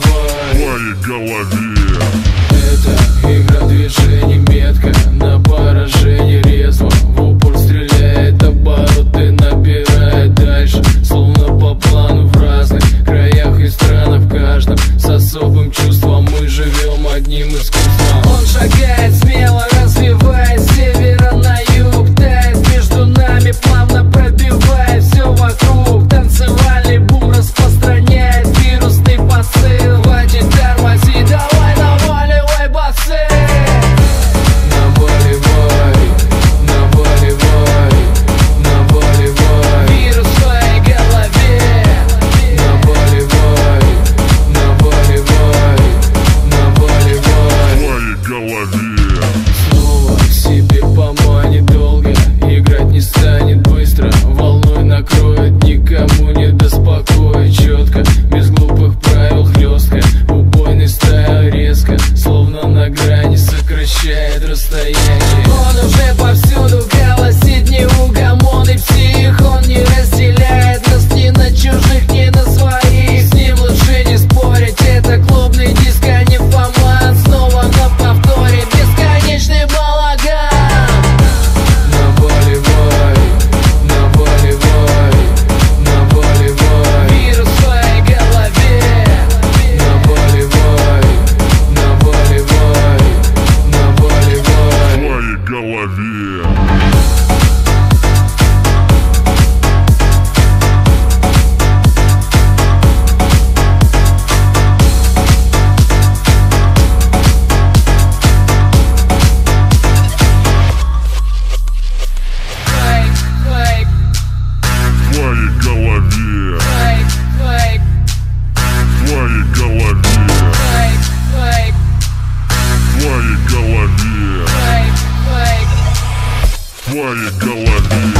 в моей голове. Это игра движений метка на поражение резво. голове Снова к себе поманит долго Играть не станет быстро. Волной накроет, никому не до спокоя Четко, без глупых правил хлестка Убойный стайл резко Словно на грани сокращает расстояние. where you going?